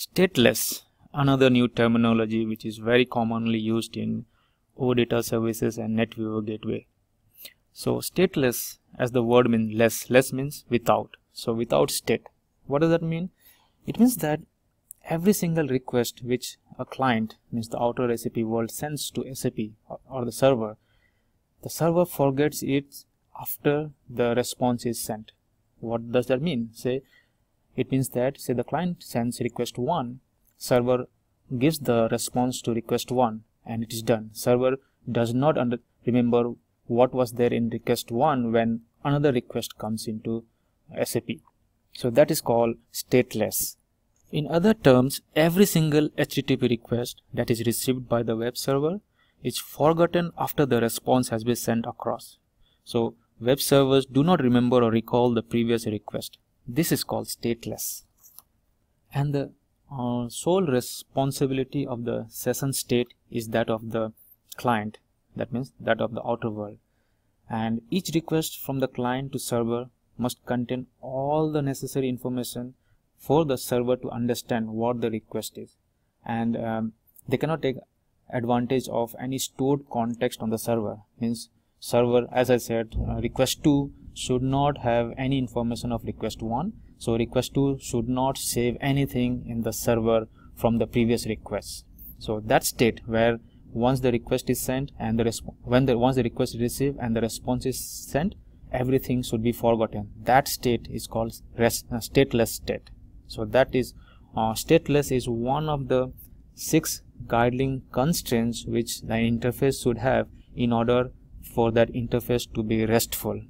Stateless, another new terminology which is very commonly used in OData services and NetWeaver gateway. So stateless as the word means less, less means without. So without state. What does that mean? It means that every single request which a client means the outer SAP world sends to SAP or the server, the server forgets it after the response is sent. What does that mean? Say it means that say the client sends request 1 server gives the response to request 1 and it is done. Server does not under, remember what was there in request 1 when another request comes into SAP so that is called stateless. In other terms every single HTTP request that is received by the web server is forgotten after the response has been sent across. So web servers do not remember or recall the previous request this is called stateless. And the uh, sole responsibility of the session state is that of the client. That means that of the outer world. And each request from the client to server must contain all the necessary information for the server to understand what the request is. And um, they cannot take advantage of any stored context on the server. Means server, as I said, uh, request 2 should not have any information of request 1 so request 2 should not save anything in the server from the previous request. So that state where once the request is sent and the when the once the request is received and the response is sent everything should be forgotten. That state is called rest, uh, stateless state. So that is uh, stateless is one of the six guiding constraints which the interface should have in order for that interface to be restful